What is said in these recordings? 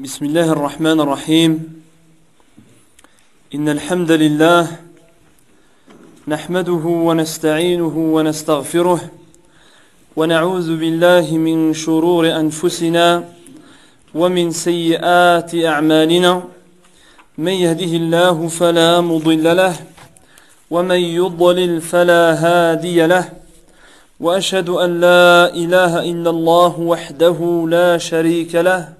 بسم الله الرحمن الرحيم. إن الحمد لله نحمده ونستعينه ونستغفره ونعوذ بالله من شرور أنفسنا ومن سيئات أعمالنا. من يهده الله فلا مضل له ومن يضلل فلا هادي له. وأشهد أن لا إله إلا الله وحده لا شريك له.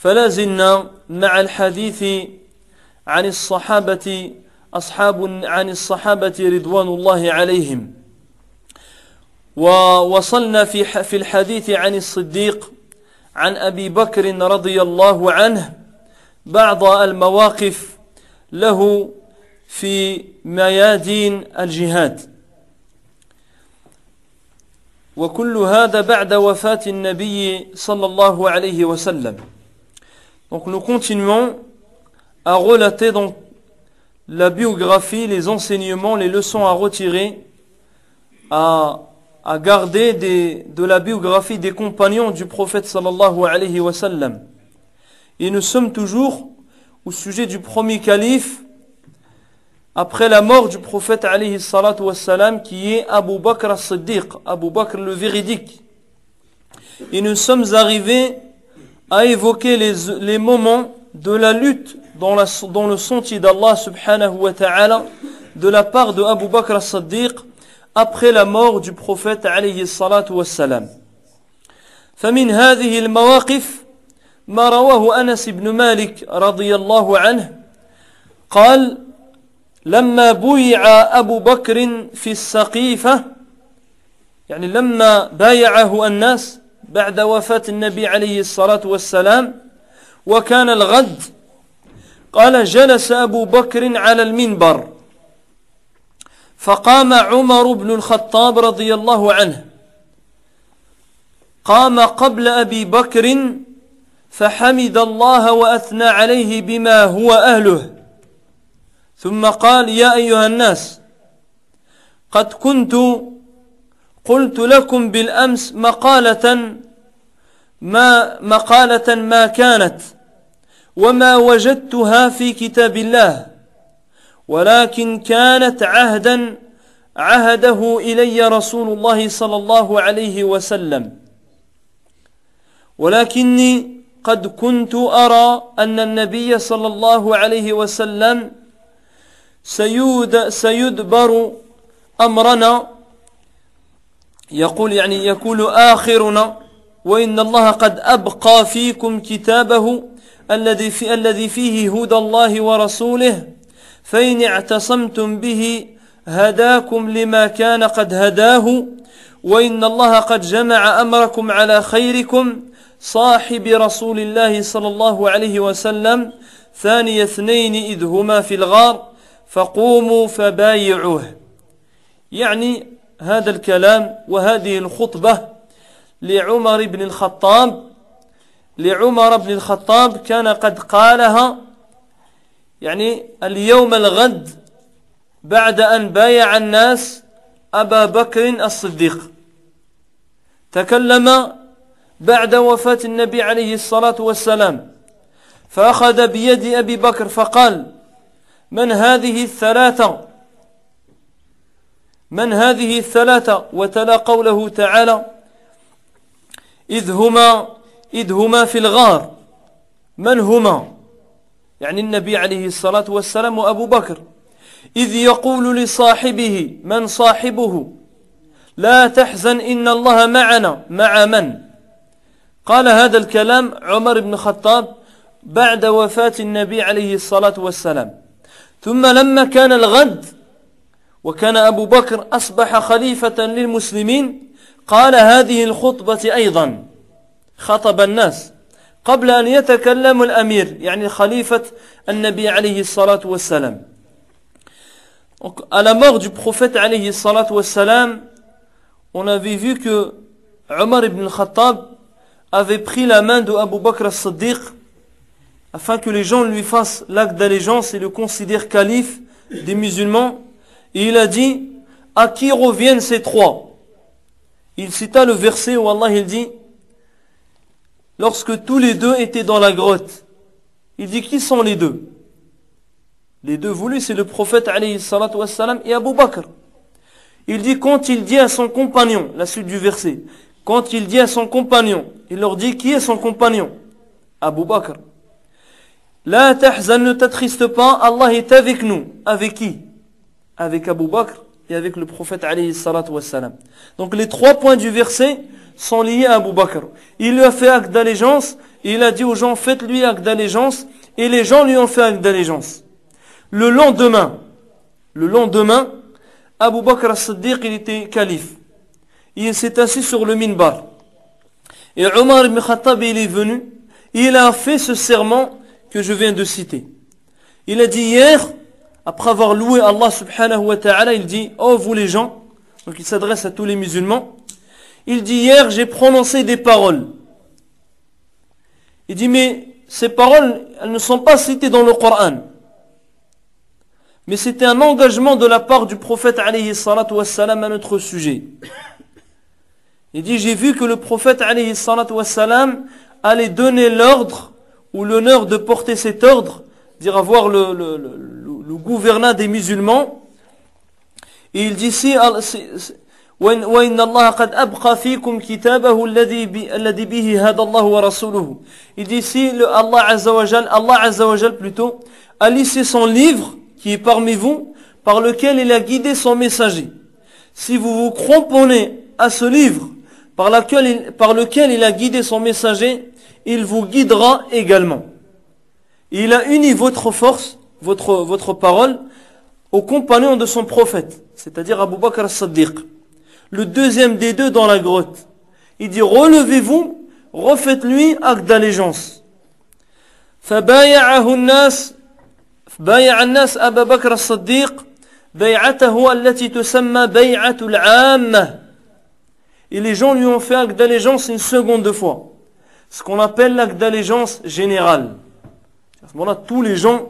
فلا زلنا مع الحديث عن الصحابة أصحاب عن الصحابة رضوان الله عليهم. ووصلنا في في الحديث عن الصديق عن أبي بكر رضي الله عنه بعض المواقف له في ميادين الجهاد. وكل هذا بعد وفاة النبي صلى الله عليه وسلم. Donc nous continuons à relater donc la biographie, les enseignements, les leçons à retirer, à, à garder des, de la biographie des compagnons du prophète sallallahu alayhi wa sallam. Et nous sommes toujours au sujet du premier calife après la mort du prophète alayhi salatu wassalam qui est Abu Bakr as-Siddiq, Abu Bakr le véridique. Et nous sommes arrivés à évoquer les, les moments de la lutte dans, la, dans le sentier d'Allah subhanahu wa ta'ala de la part de Abu Bakr as-Siddiq après la mort du prophète alayhi salatu wassalam. فمن هذه المواقف ما رواه انس بن مالك رضي الله عنه قال لما بويع ابو بكر في السقيفه يعني لما بايعه الناس بعد وفاة النبي عليه الصلاة والسلام وكان الغد. قال جلس أبو بكر على المنبر فقام عمر بن الخطاب رضي الله عنه. قام قبل أبي بكر فحمد الله وأثنى عليه بما هو أهله. ثم قال يا أيها الناس قد كنت قلت لكم بالأمس مقالة ما مقالة ما كانت وما وجدتها في كتاب الله ولكن كانت عهدا عهده إلي رسول الله صلى الله عليه وسلم. ولكني قد كنت أرى أن النبي صلى الله عليه وسلم سيود سيدبر أمرنا يقول يعني يقول آخرنا وإن الله قد أبقى فيكم كتابه الذي في الذي فيه هدى الله ورسوله فإن اعتصمتم به هداكم لما كان قد هداه وإن الله قد جمع أمركم على خيركم صاحب رسول الله صلى الله عليه وسلم ثاني اثنين إذ هما في الغار فقوموا فبايعوه. يعني هذا الكلام وهذه الخطبة لعمر بن الخطاب. لعمر بن الخطاب كان قد قالها يعني اليوم الغد بعد أن بايع الناس أبا بكر الصديق. تكلم بعد وفاة النبي عليه الصلاة والسلام فأخذ بيد أبي بكر فقال من هذه الثلاثة من هذه الثلاثة وتلا قوله تعالى إذ هما إذ هما في الغار. من هما؟ يعني النبي عليه الصلاة والسلام وأبو بكر. إذ يقول لصاحبه من صاحبه؟ لا تحزن إن الله معنا. مع من؟ قال هذا الكلام عمر بن الخطاب بعد وفاة النبي عليه الصلاة والسلام. ثم لما كان الغد وكان أبو بكر أصبح خليفة للمسلمين قال هذه الخطبة أيضا خطب الناس قبل أن يتكلم الأمير يعني خليفة النبي عليه الصلاة والسلام à la mort du prophète alayhi salatu wassalam, on avait vu que Omar ibn al-Khattab avait pris la main de Abu Bakr as-Siddiq afin que les gens lui fassent l'acte d'allégeance et le considèrent calife des musulmans. Il a dit, à qui reviennent ces trois? Il cita le verset où Allah il dit, lorsque tous les deux étaient dans la grotte, il dit, qui sont les deux? Les deux voulus, c'est le prophète alayhi wassalam et Abu Bakr. Il dit, quand il dit à son compagnon, la suite du verset, quand il dit à son compagnon, il leur dit, qui est son compagnon? Abu Bakr. La tahzan, ne t'attriste pas, Allah est avec nous. Avec qui? Avec Abu Bakr et avec le prophète alayhi wassalam. Donc les trois points du verset sont liés à Abu Bakr. Il lui a fait acte d'allégeance, il a dit aux gens, faites-lui acte d'allégeance, et les gens lui ont fait acte d'allégeance. Le lendemain, le lendemain, Abu Bakr as-Siddiq, il était calife. Il s'est assis sur le minbar. Et Omar ibn Khattab, il est venu, il a fait ce serment que je viens de citer. Il a dit hier, après avoir loué Allah subhanahu wa ta'ala, il dit, oh vous les gens, donc il s'adresse à tous les musulmans, il dit hier, j'ai prononcé des paroles. Il dit, mais ces paroles, elles ne sont pas citées dans le Coran. Mais c'était un engagement de la part du prophète alayhi salatu wassalam à notre sujet. Il dit, j'ai vu que le prophète alayhi salatu wassalam allait donner l'ordre ou l'honneur de porter cet ordre, dire avoir le, le gouverneur des musulmans. Et il dit, si, وإن الله قد أبقى فيكم كتابه الذي الذي به هدى الله ورسوله. Il dit si le Allah Azza wa Jal, Allah Azza wa Jal plutôt, a laissé son livre qui est parmi vous, par lequel il a guidé son messager. Si vous vous cramponnez à ce livre par, laquelle il, par lequel il a guidé son messager, il vous guidera également. Il a uni votre force, votre, votre parole, aux compagnons de son prophète, c'est-à-dire Abu Bakr as-Siddiq. Le deuxième des deux dans la grotte. Il dit, relevez-vous, refaites-lui acte d'allégeance. فبايعه الناس بايع الناس أبا بكر الصديق بيعته التي تسمى بيعة العامة Et les gens lui ont fait acte d'allégeance une seconde fois. Ce qu'on appelle l'acte d'allégeance général. À ce moment-là, tous les gens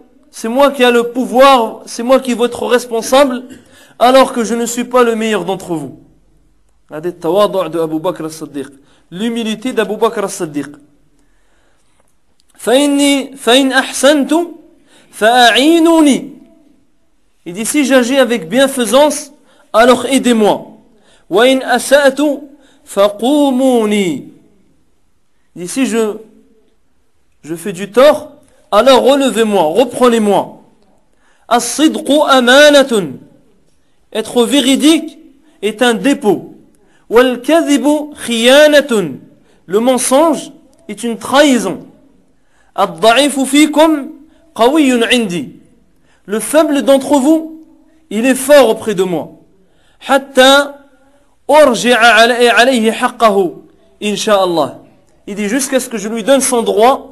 c'est moi qui ai le pouvoir, c'est moi qui veux être responsable, alors que je ne suis pas le meilleur d'entre vous. L'humilité d'Abu Bakr as-Siddiq. Il dit si j'agis avec bienfaisance, alors aidez-moi. Il dit si je, je fais du tort, alors relevez-moi, reprenez-moi. Être véridique est un dépôt. Wal-kadhibu. Le mensonge est une trahison. Le faible d'entre vous, il est fort auprès de moi. 'alayhi. Il dit jusqu'à ce que je lui donne son droit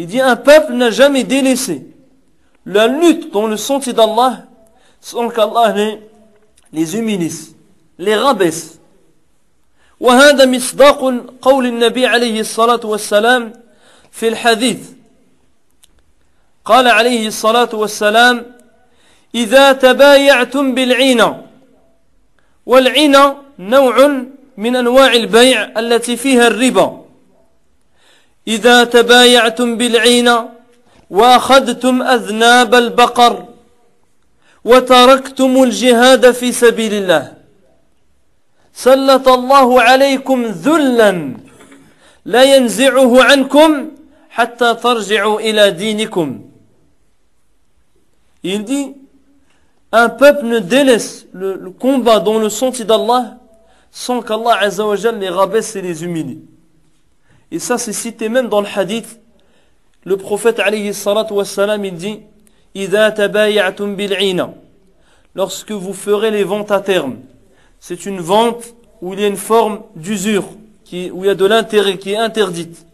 Il dit un peuple n'a jamais délaissé la lutte dans le sentier d'Allah sans qu'Allah les, les humilise, les rabaisse. وهذا مصداق قول النبي عليه الصلاة والسلام في الحديث قال عليه الصلاة والسلام إذا تبايعتم بالعينة والعينة نوع من أنواع البيع التي فيها الربا إذا تبايعتم بالعينة وأخذتم أذناب البقر وتركتم الجهاد في سبيل الله سلط الله عليكم ذلا لا ينزعه عنكم حتى ترجعوا إلى دينكم Il dit, un peuple ne délaisse le, le combat dans le sentier d'Allah sans qu'Allah les rabaisse et les humilie. Et ça, c'est cité même dans le hadith. Le prophète, alayhi salatu wassalam, il dit, Lorsque vous ferez les ventes à terme, c'est une vente où il y a une forme d'usure, où il y a de l'intérêt qui est interdite.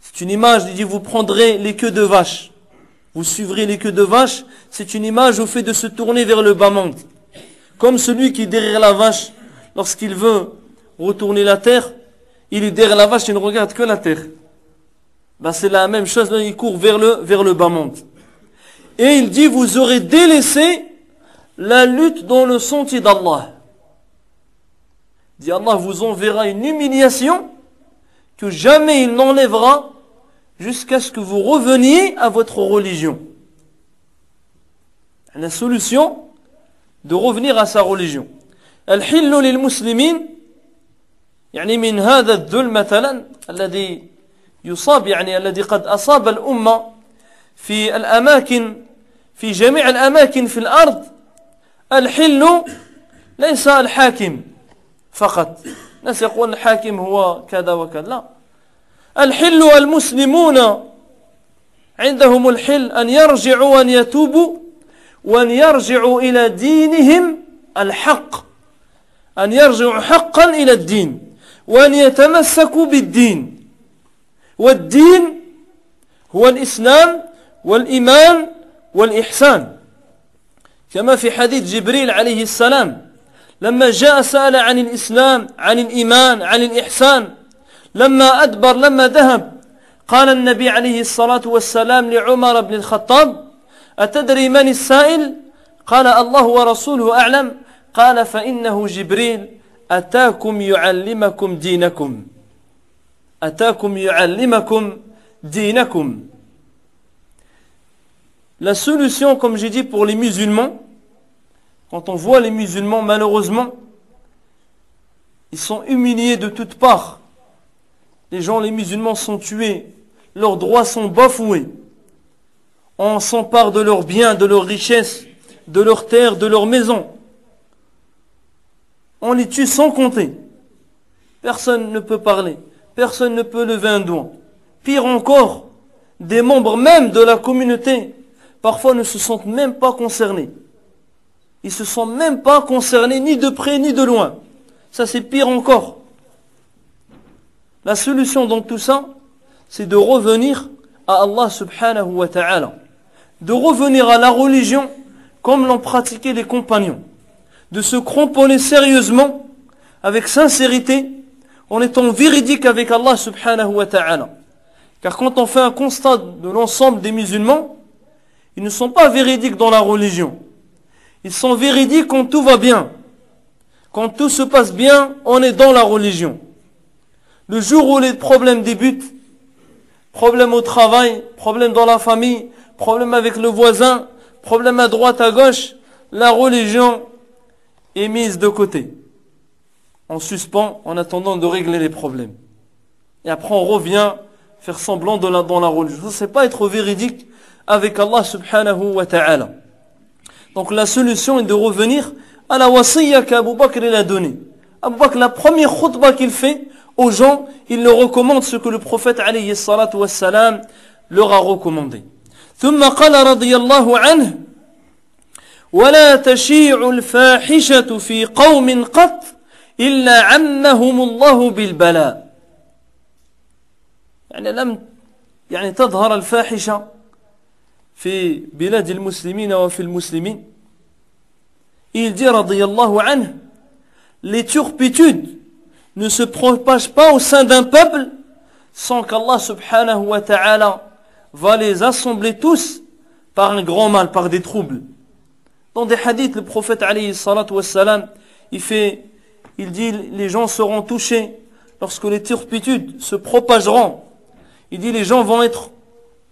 C'est une image, il dit, vous prendrez les queues de vache. Vous suivrez les queues de vache, c'est une image au fait de se tourner vers le bas monde. Comme celui qui est derrière la vache, lorsqu'il veut retourner la terre, il est derrière la vache, il ne regarde que la terre. Ben, c'est la même chose, là, il court vers le, vers le bas monde. Et il dit, vous aurez délaissé la lutte dans le sentier d'Allah. Il dit, Allah vous enverra une humiliation que jamais il n'enlèvera jusqu'à ce que vous reveniez à votre religion. La solution de revenir à sa religion. الحل للمسلمين يعني من هذا الذل مثلا الذي يصاب يعني الذي قد أصاب الأمة في الأماكن في جميع الأماكن في الأرض. الحل ليس الحاكم فقط. الناس يقول الحاكم هو كذا وكذا. لا. الحل المسلمون عندهم الحل أن يرجعوا وأن يتوبوا وأن يرجعوا إلى دينهم الحق. أن يرجعوا حقا إلى الدين. وأن يتمسكوا بالدين. والدين هو الإسلام والإيمان والإحسان. كما في حديث جبريل عليه السلام لما جاء سأل عن الإسلام عن الإيمان عن الإحسان لما أدبر لما ذهب قال النبي عليه الصلاة والسلام لعمر بن الخطاب أتدري من السائل قال الله ورسوله أعلم قال فإنه جبريل أتاكم يعلمكم دينكم أتاكم يعلمكم دينكم La solution, comme j'ai dit pour les musulmans, quand on voit les musulmans, malheureusement, ils sont humiliés de toutes parts. Les gens, les musulmans sont tués, leurs droits sont bafoués. On s'empare de leurs biens, de leurs richesses, de leurs terres, de leurs maisons. On les tue sans compter. Personne ne peut parler. Personne ne peut lever un doigt. Pire encore, des membres même de la communauté, parfois ne se sentent même pas concernés. Ils se sentent même pas concernés ni de près ni de loin. Ça c'est pire encore. La solution dans tout ça, c'est de revenir à Allah subhanahu wa ta'ala. De revenir à la religion comme l'ont pratiqué les compagnons. De se cramponner sérieusement, avec sincérité, en étant véridique avec Allah subhanahu wa ta'ala. Car quand on fait un constat de l'ensemble des musulmans, ils ne sont pas véridiques dans la religion. Ils sont véridiques quand tout va bien. Quand tout se passe bien, on est dans la religion. Le jour où les problèmes débutent, problème au travail, problème dans la famille, problème avec le voisin, problème à droite, à gauche, la religion est mise de côté. En suspens, en attendant de régler les problèmes. Et après on revient faire semblant de la, dans la religion. Ça, c'est pas être véridique avec Allah subhanahu wa ta'ala. Donc la solution est de revenir à la wasiyya qu'Abu Bakr il a donnée. Abu Bakr, la première khutbah qu'il fait, aux gens, ils leur recommandent ce que le prophète alayhi salatu wassalam leur a recommandé. ثم قال رضي الله عنه ولا تشيع الفاحشة في قوم قط إلا عمهم الله بالبلاء. يعني لم يعني تظهر الفاحشة في بلاد المسلمين وفي المسلمين. Il dit رضي الله عنه les turpitudes ne se propagent pas au sein d'un peuple sans qu'Allah subhanahu wa ta'ala va les assembler tous par un grand mal, par des troubles. Dans des hadiths, le prophète alayhi wassalam, il fait, il dit, les gens seront touchés lorsque les turpitudes se propageront. Il dit, les gens vont être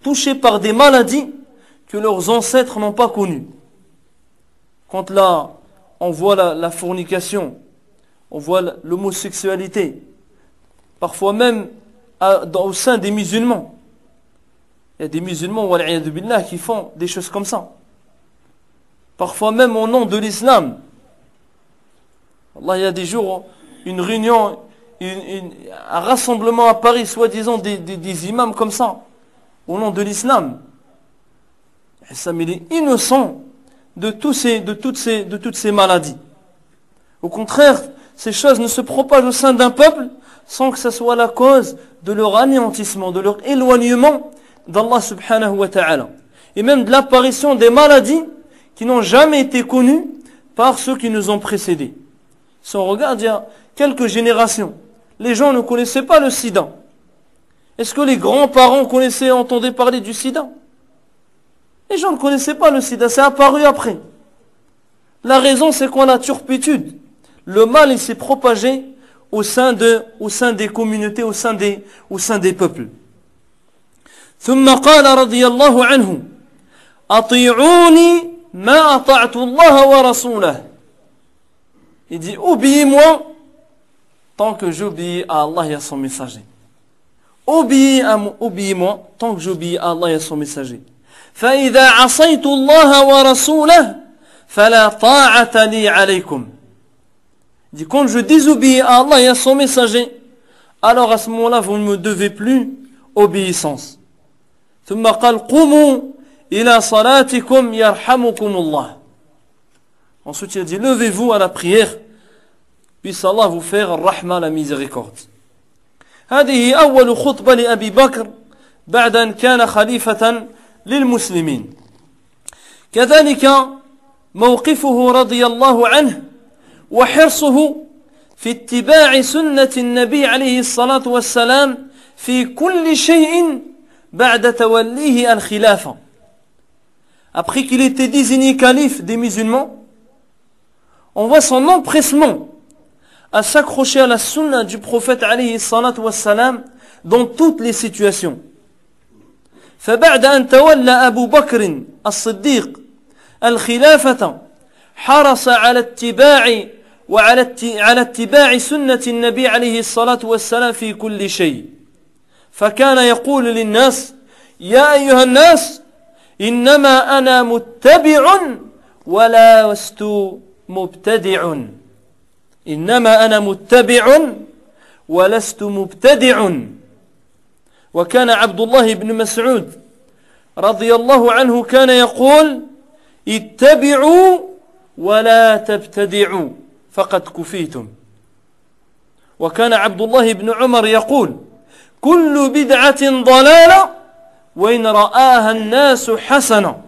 touchés par des maladies que leurs ancêtres n'ont pas connues. Quand là, on voit la, fornication, on voit l'homosexualité, parfois même au sein des musulmans. Il y a des musulmans billah, qui font des choses comme ça. Parfois même au nom de l'islam. Allah, il y a des jours, une réunion, un rassemblement à Paris, soi-disant des, imams comme ça, au nom de l'islam. Ça, il est innocent de, toutes ces, de toutes ces maladies. Au contraire, ces choses ne se propagent au sein d'un peuple sans que ce soit la cause de leur anéantissement, de leur éloignement d'Allah subhanahu wa ta'ala. Et même de l'apparition des maladies qui n'ont jamais été connues par ceux qui nous ont précédés. Si on regarde, il y a quelques générations, les gens ne connaissaient pas le sida. Est-ce que les grands-parents connaissaient, entendaient parler du sida? Les gens ne connaissaient pas le sida, c'est apparu après. La raison, c'est qu'on a turpitude le mal il s'est propagé au sein, de, au sein des communautés, au sein des, au sein des peuples. ثم قال رضي الله عنه أطيعوني ما أطعت الله ورسوله Il dit obéis-moi tant que j'obéis à Allah et à son messager. Obéis-moi obéis tant que j'obéis à Allah et à son messager. فإذا عصيت الله ورسوله فلا طاعة لي عليكم Il dit, quand je désobéis à Allah et à son messager, alors à ce moment-là, vous ne me devez plus obéissance. ثم قال قوموا إلى صلاتكم يرحمكم الله. Ensuite, il a dit, levez-vous à la prière, puisse Allah vous faire rahma la miséricorde. هذه أول خطبة لأبي بكر بعد أن كان خليفة للمسلمين. كذلك موقفه رضي الله عنه وحرصه في اتباع سنة النبي عليه الصلاة والسلام في كل شيء بعد توليه الخلافة Après qu'il était désigné calife des musulmans, on voit son empressement à s'accrocher à la sunna du prophète alayhi salatu wassalam dans toutes les situations. فبعد أن تولى أبو بكر الصديق الخلافة حرص على اتباع وعلى على اتباع سنة النبي عليه الصلاة والسلام في كل شيء فكان يقول للناس يا أيها الناس إنما أنا متبع ولا لست مبتدع. إنما أنا متبع ولست مبتدع. وكان عبد الله بن مسعود رضي الله عنه كان يقول اتبعوا ولا تبتدعوا فقد كفيتم. وكان عبد الله بن عمر يقول كل بدعة ضلالة وإن رآها الناس حسنة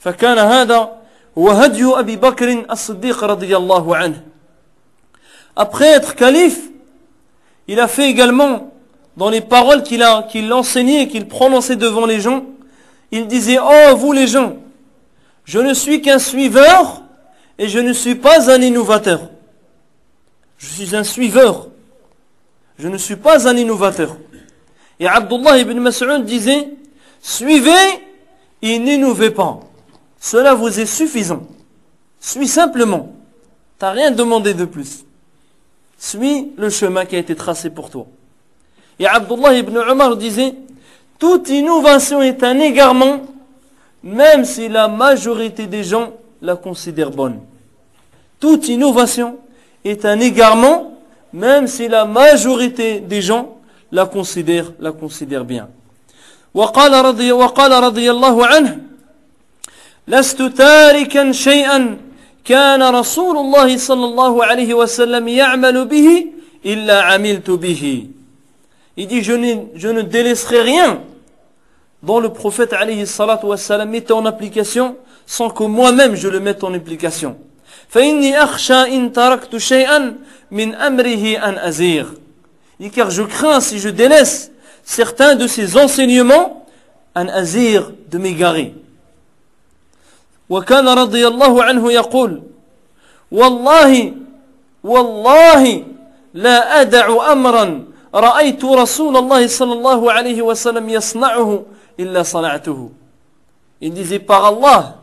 فكان هذا هو هدي أبي بكر الصديق رضي الله عنه Après être calife, il a fait également, dans les paroles qu'il a, qu'il enseignait, qu'il prononçait devant les gens, il disait, oh vous les gens, je ne suis qu'un suiveur et je ne suis pas un innovateur. Je suis un suiveur. Je ne suis pas un innovateur. Et Abdullah ibn Mas'ud disait, suivez et n'innovez pas. Cela vous est suffisant. Suis simplement. T'as rien demandé de plus. Suis le chemin qui a été tracé pour toi. Et Abdullah ibn Umar disait, toute innovation est un égarement, même si la majorité des gens la considère bonne. Toute innovation est un égarement, même si la majorité des gens la considèrent, la considèrent bien. وقال رضي, وقال رضي الله عنه لست تاركا شيئا كان رسول الله صلى الله عليه وسلم يعمل به إلا عملت به Il dit je ne, je ne délaisserai rien dont le prophète alayhi salatu wassalam mettait en application sans que moi-même je le mette en application. فإني أخشى إن تركت شيئا من أمره أن أزيغ. Car je crains si je délaisse certains de ses enseignements أن أزيغ de m'égarer. وكان رضي الله عنه يقول والله والله لا أدع أمرا رأيت رسول الله صلى الله عليه وسلم يصنعه إلا صنعته Il disait par Allah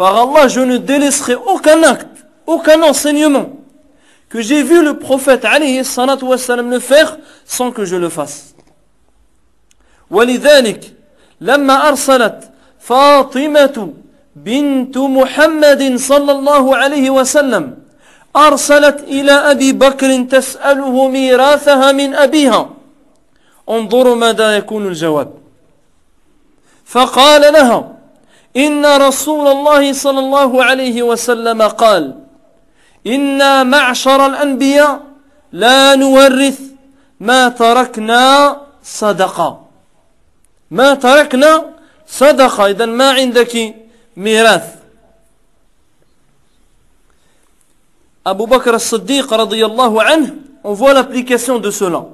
Par Allah, je ne délaisserai aucun acte, aucun enseignement que j'ai vu le prophète alayhi salatu wassalam le faire sans que je le fasse. ولذلك لما أرسلت فاطمة بنت محمد صلى الله عليه وسلم أرسلت إلى أبي بكر تسأله ميراثها من أبيها انظروا ماذا يكون الجواب فقال لها إن رسول الله صلى الله عليه وسلم قال إنا معشر الأنبياء لا نورث ما تركنا صدقة ما تركنا صدقة إذا ما عندك ميراث Abu Bakr as-Siddiq radiyallahu anhu, on voit l'application de cela.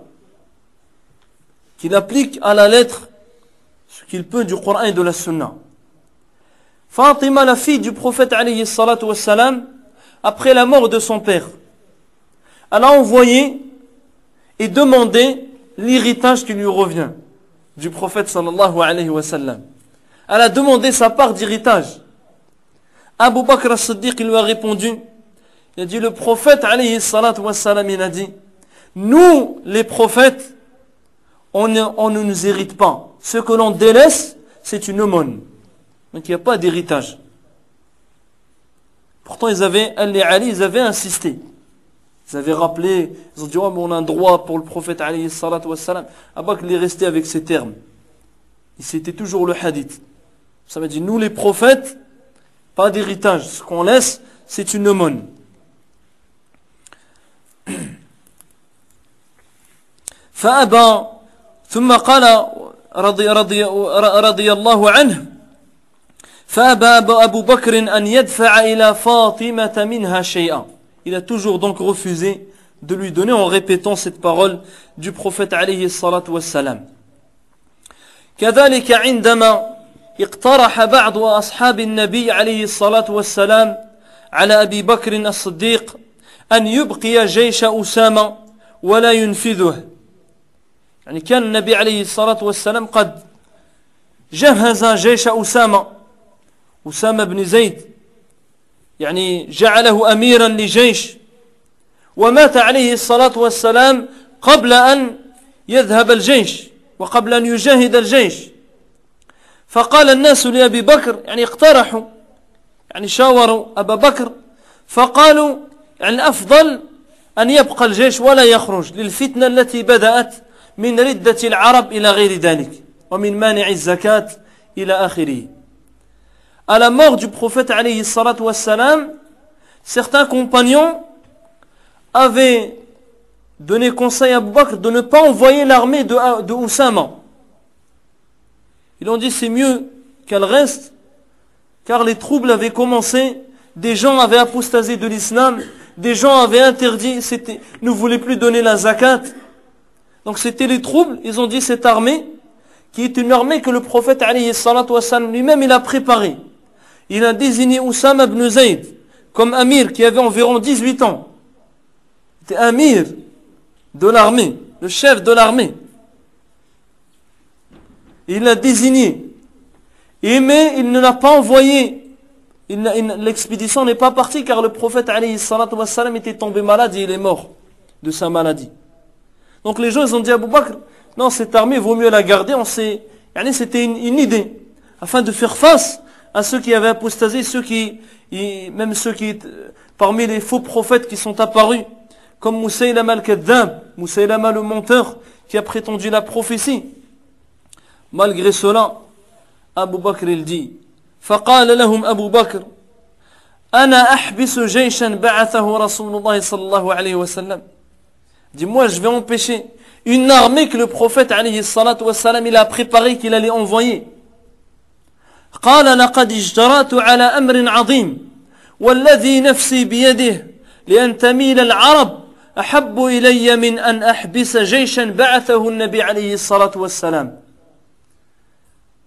Qu'il applique à la lettre ce qu'il peut du Coran et de la Sunna. Fatima, la fille du prophète wassalam, après la mort de son père, elle a envoyé et demandé l'héritage qui lui revient du prophète sallallahu alayhi wa sallam. Elle a demandé sa part d'héritage. Abu Bakr as-Siddiq lui a répondu, il a dit le prophète alayhi salatu il a dit, nous les prophètes, on ne nous hérite pas. Ce que l'on délaisse, c'est une aumône. Donc il n'y a pas d'héritage. Pourtant, ils avaient, les Ali, ils avaient insisté. Ils avaient rappelé, ils ont dit, oh, mais on a un droit pour le prophète, alayhi salatu wassalam. Abak, il est resté avec ces termes. Et c'était toujours le hadith. Ça veut dire, nous les prophètes, pas d'héritage. Ce qu'on laisse, c'est une aumône. فأبى ثم قال رضي, رضي, رضي الله عنه فأبى أبو بكر أن يدفع إلى فاطمة منها شيئا. Il a toujours donc refusé de lui donner en répétant cette parole du prophète عليه الصلاة والسلام كذلك عندما اقترح بعض أصحاب النبي عليه الصلاة والسلام على أبي بكر الصديق أن يبقي جيش أسامة ولا ينفذه. يعني كان النبي عليه الصلاة والسلام قد جهز جيش أسامة أسامة بن زيد. يعني جعله أميرا لجيش. ومات عليه الصلاة والسلام قبل أن يذهب الجيش وقبل أن يجاهد الجيش. فقال الناس لأبي بكر يعني اقترحوا يعني شاوروا أبا بكر. فقالوا يعني الأفضل أن يبقى الجيش ولا يخرج للفتنة التي بدأت من ردة العرب إلى غير ذلك ومن مانع الزكاة إلى آخره. À la mort du prophète alayhi wassalam, certains compagnons avaient donné conseil à Abu de ne pas envoyer l'armée de, de Oussama. Ils ont dit c'est mieux qu'elle reste, car les troubles avaient commencé, des gens avaient apostasé de l'islam, des gens avaient interdit, ne voulaient plus donner la zakat. Donc c'était les troubles, ils ont dit cette armée, qui est une armée que le prophète lui-même il a préparée il a désigné Oussama ibn Zayd comme amir qui avait environ 18 ans. Il était amir de l'armée, le chef de l'armée. Il l'a désigné. Et mais il ne l'a pas envoyé. L'expédition n'est pas partie car le prophète wassalam, était tombé malade et il est mort de sa maladie. Donc les gens ils ont dit à Abu non cette armée vaut mieux la garder, on sait, c'était une idée, afin de faire face à ceux qui avaient apostasé, ceux qui, même ceux qui, parmi les faux prophètes qui sont apparus, comme Moussaïlama al-Kaddab, Moussaïlama le menteur, qui a prétendu la prophétie. Malgré cela, Abu Bakr il dit, فقال لهم أبو بكر أنا أحبس جيشا بعثه رسول الله صلى الله عليه وسلم Dis-moi, je vais empêcher une armée que le prophète alayhi salatu wassalam, il a préparé qu'il allait envoyer. قال لقد اجترأت على أمر عظيم والذي نفسي بيده لأن تميل العرب أحب إلي من أن أحبس جيشا بعثه النبي عليه الصلاة والسلام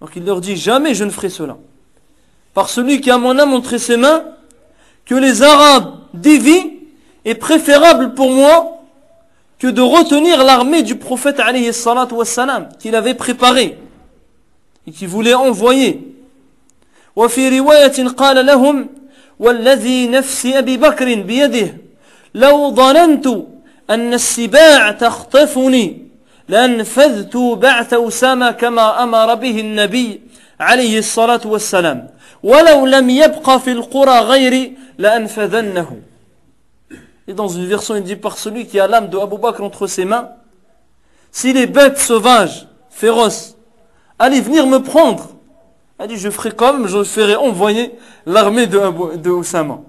Donc il leur dit, jamais je ne ferai cela. Par celui qui a mon âme entre ses mains, que les Arabes dévient est préférable pour moi que de retenir l'armée du prophète alayhi salatu wassalam, qu'il avait préparée et qu'il voulait envoyer. وفي رواية قال لهم والذي نفس أبي بكر بيده لو ظننت أن السباع تخطفني لأنفذت بعث أسامة كما أمر به النبي عليه الصلاة والسلام. ولو لم يبق في القرى غيري لأنفذنه. Et dans une version, il dit par celui qui a l'âme de Abu Bakr entre ses mains, si les bêtes sauvages, féroces, allaient venir me prendre, il dit, je ferai comme, je ferai envoyer l'armée de, de Osama.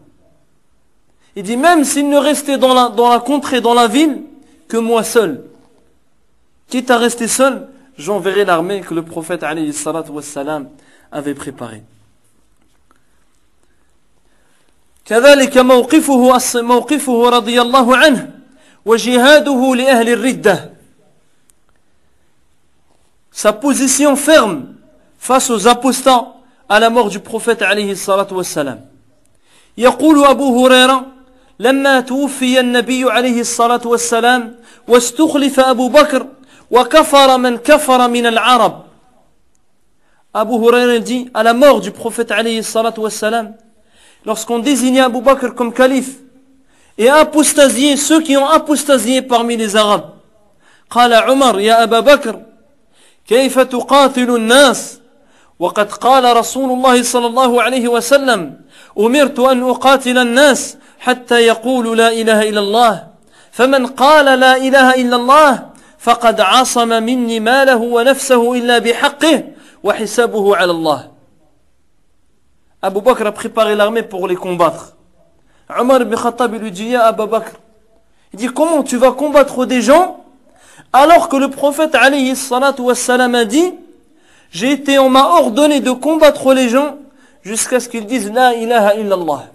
Il dit, même s'il ne restait dans la, dans la contrée, dans la ville, que moi seul, quitte à rester seul, j'enverrai l'armée que le prophète alayhi wassalam, avait préparée. كذلك موقفه موقفه رضي الله عنه وجهاده لأهل الردة sa position ferme face aux apostats à la mort du prophète عليه الصلاة والسلام يقول أبو هريرة لما توفي النبي عليه الصلاة والسلام واستخلف أبو بكر وكفر من كفر من العرب أبو هريرة dit à la mort du prophète عليه الصلاة والسلام lorsqu'on désignait Abu Bakr comme calife et apostasié ceux qui ont apostasié parmi les Arabes. قال عمر يا أبا بكر كيف تقاتل الناس وقد قال رسول الله صلى الله عليه وسلم أمرت أن أقاتل الناس حتى يقولوا لا إله إلا الله فمن قال لا إله إلا الله فقد عصم مني ماله ونفسه إلا بحقه وحسابه على الله. أبو بكر prépare l'armée pour les combattre. عمر بن الخطاب lui يا أبو بكر il dit comment tu vas combattre des gens alors que le prophète عليه الصلاة والسلام a dit j'ai été, on m'a ordonné de combattre les gens jusqu'à ce qu'ils disent la ilaha illallah.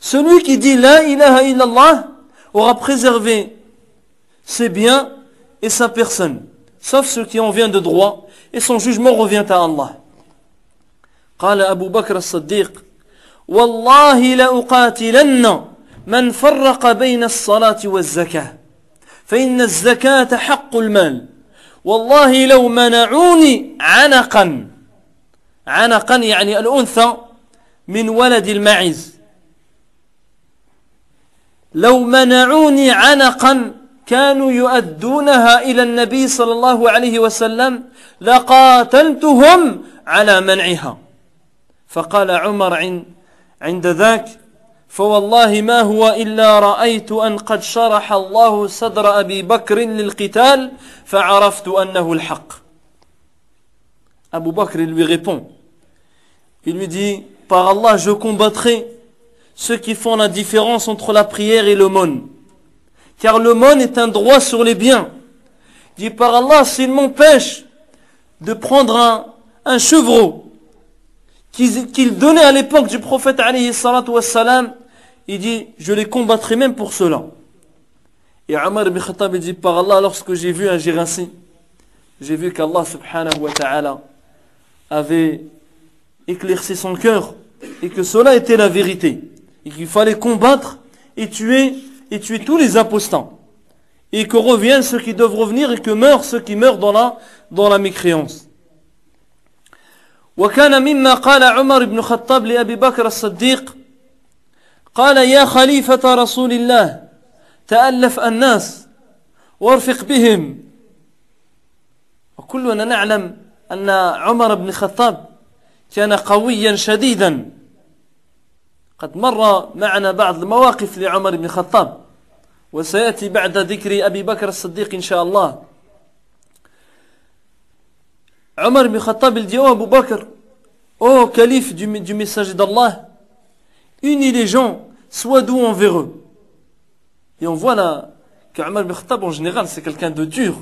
Celui qui dit la ilaha illallah aura préservé ses biens et sa personne, sauf ce qui en vient de droit, et son jugement revient à Allah. قال أبو بكر الصديق والله لأقاتلن من فرق بين الصلاة والزكاة فإن الزكاة حق المال والله لو منعوني عنقا. عنقا يعني الأنثى من ولد المعز. لو منعوني عنقا كانوا يؤدونها إلى النبي صلى الله عليه وسلم لقاتلتهم على منعها. فقال عمر عند ذاك فوالله ما هو إلا رأيت أن قد شرح الله صدر أبي بكر للقتال فعرفت أنه الحق Abu Bakr lui répond il lui dit par Allah je combattrai ceux qui font la différence entre la prière et l'aumône car l'aumône est un droit sur les biens il dit par Allah s'il m'empêche de prendre un, un chevreau qu'il donnait à l'époque du prophète alayhi salatu wassalam, il dit, je les combattrai même pour cela. Et Omar ibn Khattab dit, par Allah, lorsque j'ai vu agir ainsi, j'ai vu qu'Allah subhanahu wa ta'ala avait éclairci son cœur et que cela était la vérité. Et qu'il fallait combattre et tuer, et tuer tous les apostants. Et que reviennent ceux qui doivent revenir et que meurent ceux qui meurent dans la, dans la mécréance. وكان مما قال عمر بن الخطاب لأبي بكر الصديق قال يا خليفة رسول الله تألف الناس وارفق بهم. وكلنا نعلم أن عمر بن الخطاب كان قويا شديدا. قد مر معنا بعض المواقف لعمر بن الخطاب وسيأتي بعد ذكر أبي بكر الصديق إن شاء الله. عمر بن الخطاب il dit oh Abu Bakr oh calife messager d'Allah unis les gens sois doux envers eux et on voit là que Omar ibn Khattab en général c'est quelqu'un de dur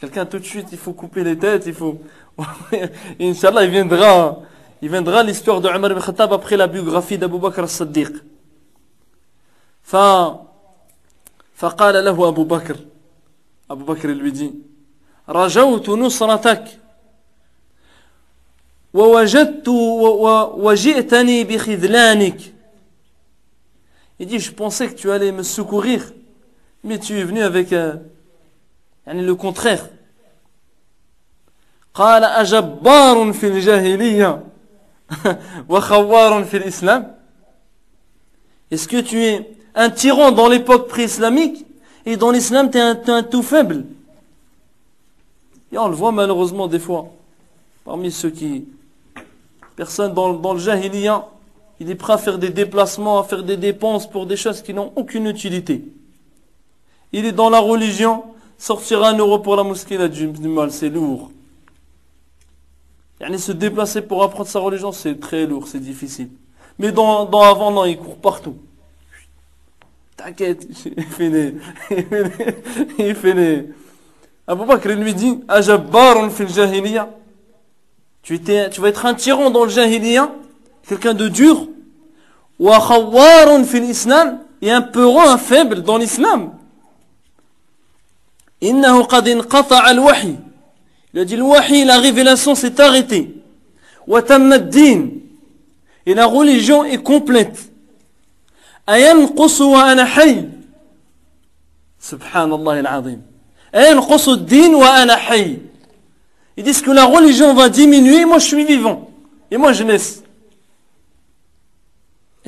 quelqu'un tout de suite il faut couper les têtes il faut Inch'Allah il viendra il viendra l'histoire de Omar ibn Khattab après la biographie d'Abu Bakr as-Siddiq ف فقال له أبو بكر أبو بكر lui dit رجوت نصرتك ووجدت وجئتني بخذلانك Il dit, je pensais que tu allais me secourir, mais tu es venu avec euh, le contraire. قال أجبار في الجاهلية وخوار في الإسلام Est-ce que tu es un tyran dans l'époque pré-islamique et dans l'islam tu es, un tout faible Et on le voit malheureusement des fois parmi ceux qui... Personne dans, dans le jahiliya il est prêt à faire des déplacements, à faire des dépenses pour des choses qui n'ont aucune utilité. Il est dans la religion, sortir un euro pour la mosquée, a du, mal, c'est lourd. se déplacer pour apprendre sa religion, c'est très lourd, c'est difficile. Mais dans, avant, non, il court partout. T'inquiète, il fait des, il fait des, Abu Bakr lui dit. Tu, étais, tu vas être un tyran dans le jahiliya quelqu'un de dur, ou un fil islam, et un peurant, un faible dans l'islam. إنه قد انقطع الوحي il a dit le wahi, la révélation s'est arrêtée وتم الدين et la religion est complète أينقص وأنا حي سبحان الله العظيم أينقص الدين وأنا حي ils disent que la religion va diminuer moi je suis vivant et moi je laisse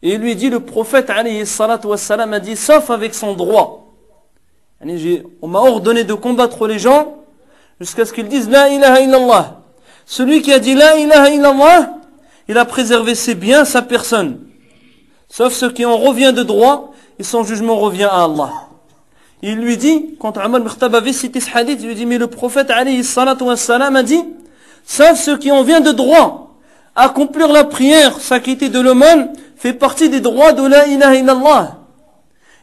Et il lui dit, le prophète, alayhi wassalam, a dit, sauf avec son droit. On m'a ordonné de combattre les gens jusqu'à ce qu'ils disent La ilaha illallah. Celui qui a dit La ilaha illallah, il a préservé ses biens, sa personne. Sauf ceux qui en revient de droit, et son jugement revient à Allah. Il lui dit, quand Amal Mirtab avait cité ce hadith, il lui dit, mais le prophète alayhi salatu wassalam a dit, sauf ceux qui en viennent de droit, accomplir la prière, s'acquitter de l'aumône, fait partie des droits de la ilaha illallah.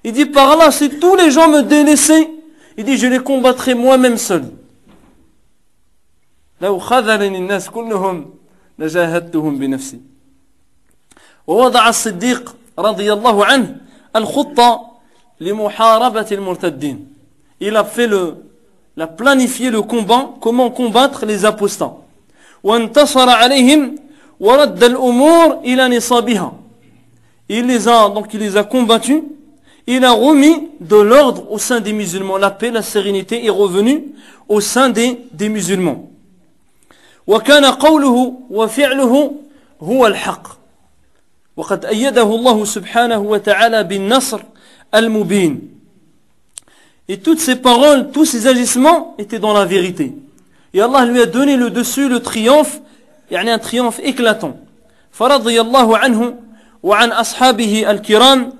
Il dit, par là, si tous les gens me délaissaient, il dit, je les combattrai moi-même seul. لو خذلني الناس كلهم لجاهدتهم بنفسي ووضع الصديق رضي الله عنه الخطة il a fait le, il a planifié le combat, comment combattre les apostats. Il les a, donc il les a combattus. Il a remis de l'ordre au sein des musulmans. La paix, la sérénité est revenue au sein des, des musulmans. وكان قوله وفعله هو الحق وقد أيده الله سبحانه وتعالى بالنصر al-mubin. Et toutes ces paroles, tous ces agissements étaient dans la vérité. Et Allah lui a donné le dessus, le triomphe, يعني un triomphe éclatant. فرضي الله عنه وعن أصحابه الكرام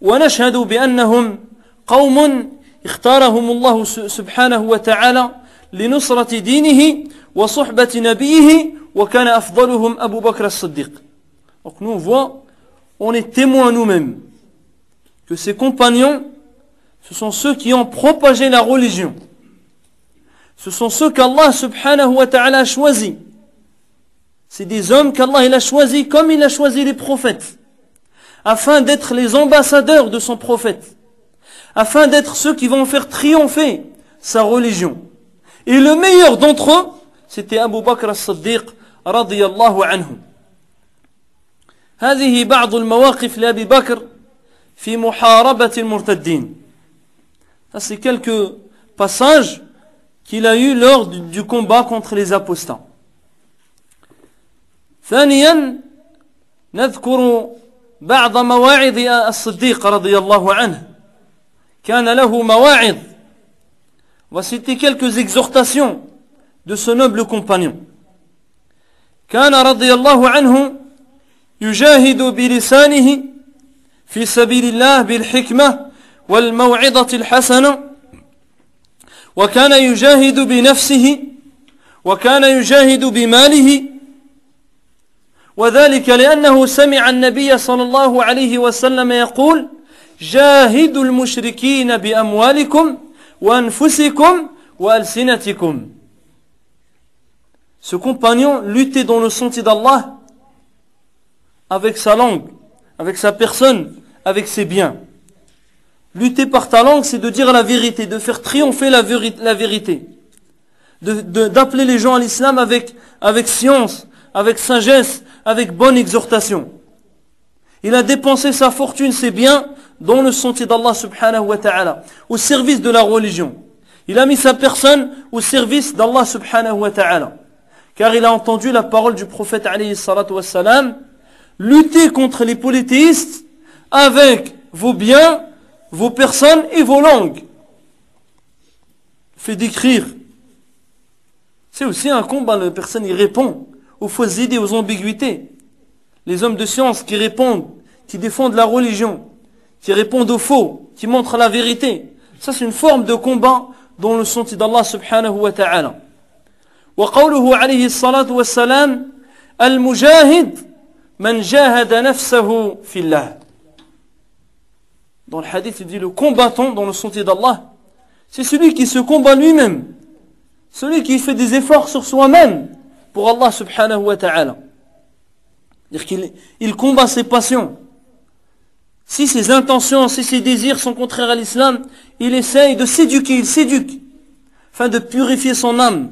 ونشهد بأنهم قوم اختارهم الله سبحانه وتعالى لنصرة دينه وصحبة نبيه وكان أفضلهم أبو بكر الصديق. Donc nous on voit, on est témoins nous-mêmes que ses compagnons, ce sont ceux qui ont propagé la religion. Ce sont ceux qu'Allah subhanahu wa ta'ala a choisis. C'est des hommes qu'Allah il a choisis comme il a choisi les prophètes. Afin d'être les ambassadeurs de son prophète. Afin d'être ceux qui vont faire triompher sa religion. Et le meilleur d'entre eux, c'était Abu Bakr as-Siddiq radiyallahu anhu. هذه بعض المواقف لأبي بكر في محاربة المرتدين Ça c'est quelques passages qu'il a eu lors du combat contre les apostats. ثانيا نذكر بعض مواعظ الصديق رضي الله عنه كان له مواعظ وسيتي quelques exhortations de ce noble compagnon كان رضي الله عنه يجاهد بلسانه في سبيل الله بالحكمة والموعظة الحسنة وكان يجاهد بنفسه وكان يجاهد بماله وذلك لأنه سمع النبي صلى الله عليه وسلم يقول جاهدوا المشركين بأموالكم وأنفسكم وألسنتكم Ce compagnon luttait dans le sentier d'Allah avec sa langue, avec sa personne, avec ses biens. Lutter par ta langue, c'est de dire la vérité, de faire triompher la, vérité, d'appeler les gens à l'islam avec, avec science, avec sagesse, avec bonne exhortation. Il a dépensé sa fortune, ses biens, dans le sentier d'Allah subhanahu wa ta'ala, au service de la religion. Il a mis sa personne au service d'Allah subhanahu wa ta'ala. Car il a entendu la parole du prophète alayhi salatu wassalam, lutter contre les polythéistes avec vos biens, vos personnes et vos langues. Fait d'écrire. C'est aussi un combat, la personne y répond aux fausses idées, aux ambiguïtés. Les hommes de science qui répondent, qui défendent la religion, qui répondent aux faux, qui montrent la vérité. Ça, c'est une forme de combat dans le sentier d'Allah subhanahu wa ta'ala. وقوله عليه الصلاة والسلام المجاهد من جاهد نفسه في الله dans le hadith, il dit le combattant dans le sentier d'Allah, c'est celui qui se combat lui-même, celui qui fait des efforts sur soi-même pour Allah subhanahu wa ta'ala. C'est-à-dire qu'il il combat ses passions. Si ses intentions, si ses désirs sont contraires à l'islam, il essaye de s'éduquer, il s'éduque, afin de purifier son âme,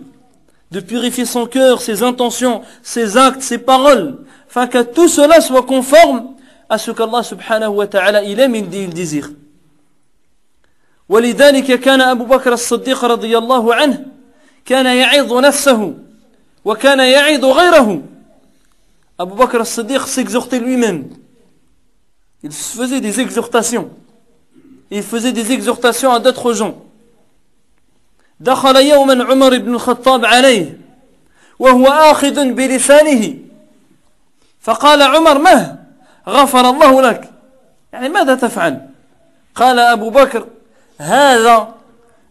de purifier son cœur, ses intentions, ses actes, ses paroles, afin que tout cela soit conforme à ce qu'Allah subhanahu wa ta'ala il aime, il, il désire. ولذلك كان أبو بكر الصديق رضي الله عنه كان يعظ نفسه وكان يعظ غيره Abu Bakr as-Siddiq s'exhortait lui-même. Il faisait des exhortations. Il faisait des exhortations à d'autres gens. دخل يوما عمر بن الخطاب عليه وهو آخذ بلسانه فقال عمر مه غفر الله لك يعني ماذا تفعل قال أبو بكر هذا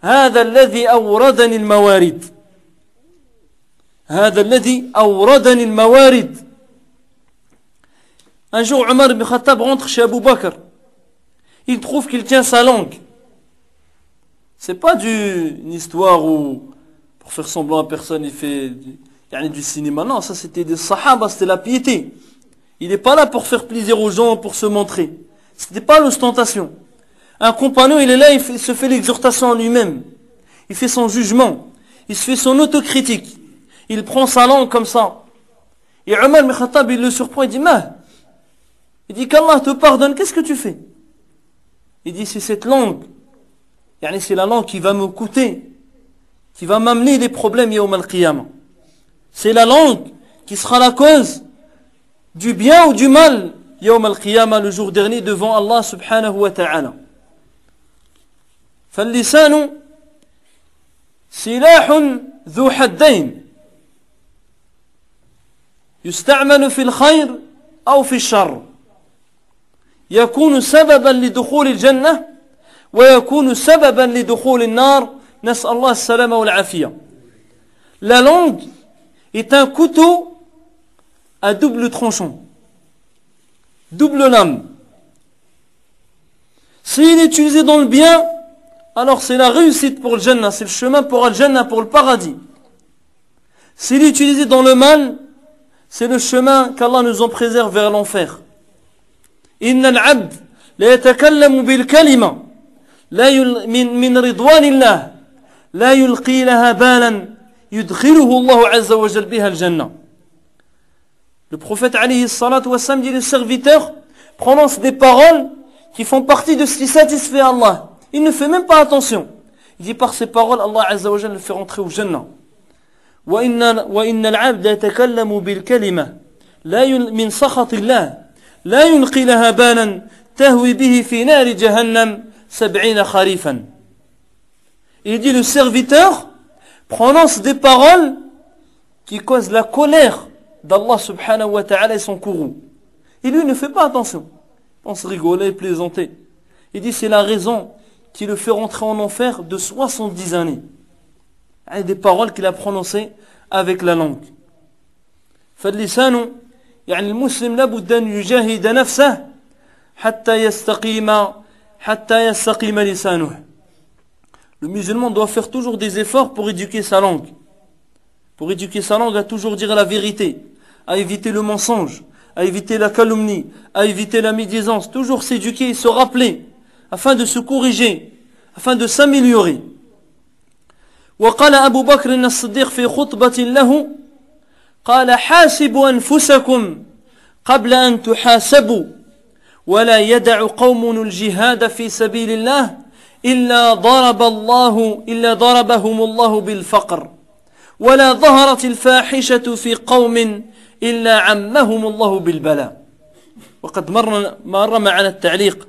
هذا الذي أوردني الموارد هذا الذي أوردني الموارد Un jour, Omar ibn Khattab rentre chez Abu Bakr. Il trouve qu'il tient sa langue. C'est pas du, une histoire où, pour faire semblant à personne, il fait du, du cinéma. Non, ça c'était des sahaba, c'était la piété. Il n'est pas là pour faire plaisir aux gens, pour se montrer. C'était pas l'ostentation. Un compagnon, il est là, il, se fait l'exhortation en lui-même. Il fait son jugement. Il se fait son autocritique. Il prend sa langue comme ça. Et Omar ibn il le surprend, il dit, mais, il dit qu'Allah te pardonne, qu'est-ce que tu fais? Il dit, c'est cette langue c'est la langue qui va me coûter, qui va m'amener des problèmes yawm al-qiyamah. C'est la langue qui sera la cause du bien ou du mal yawm al-qiyamah le jour dernier devant Allah subhanahu wa ta'ala. فاللسان سلاح ذو حدين يستعمل في الخير أو في الشر يكون سببا لدخول الجنة ويكون سببا لدخول النار نسأل الله السلامة والعافية La langue est un couteau à double tranchant, double lame. S'il est utilisé dans le bien, alors c'est la réussite pour le Jannah, c'est le chemin pour le Jannah, pour le paradis. S'il est utilisé dans le mal, c'est le chemin qu'Allah nous en préserve vers l'enfer. إن العبد لا يتكلم بالكلمة لا يل من من رضوان الله لا يلقي لها بالا يدخله الله عز وجل بها الجنة Le prophète alayhi salatu wassalam dit le serviteur prononce des paroles qui font partie de ce qui satisfait Allah. Il ne fait même pas attention. Il dit par ces paroles, Allah Azza wa Jalla le fait rentrer au Jannah. وإن, وإن العبد يتكلم بالكلمة لا من سخط الله لا يلقي لها بالا تهوي به في نار جهنم سبعين خريفا Il dit le serviteur prononce des paroles qui causent la colère d'Allah subhanahu wa ta'ala et son courroux. Et lui ne fait pas attention. On se rigoler, plaisanter. Il dit c'est la raison qui le fait rentrer en enfer de 70 années. Il y a des paroles qu'il a prononcées avec la langue. فاللسان يعني المسلم لابد أن يجاهد نفسه حتى يستقيم حتى يستقيم لسانه le musulman doit faire toujours des efforts pour éduquer sa langue. Pour éduquer sa langue à toujours dire la vérité, à éviter le mensonge, à éviter la calomnie, à éviter la médisance, toujours s'éduquer et se rappeler, afin de se corriger, afin de s'améliorer. وقال أبو بكر الصديق في خطبة له قال حاسبوا أنفسكم قبل أن تحاسبوا ولا يدع قوم الجهاد في سبيل الله إلا ضرب الله إلا ضربهم الله بالفقر ولا ظهرت الفاحشة في قوم إلا عمهم الله بالبلاء وقد مر, مر معنا التعليق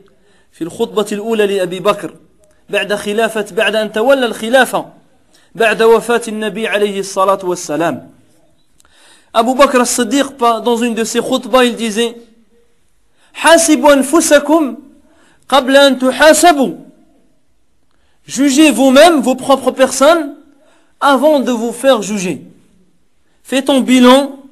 في الخطبة الأولى لأبي بكر بعد خلافة بعد أن تولى الخلافة بعد وفاة النبي عليه الصلاة والسلام أبو بكر الصديق dans une de ses khutbahs il disait حاسبوا أنفسكم قبل أن تحاسبوا Jugez vous-même vos propres personnes avant de vous faire juger. Fais ton bilan.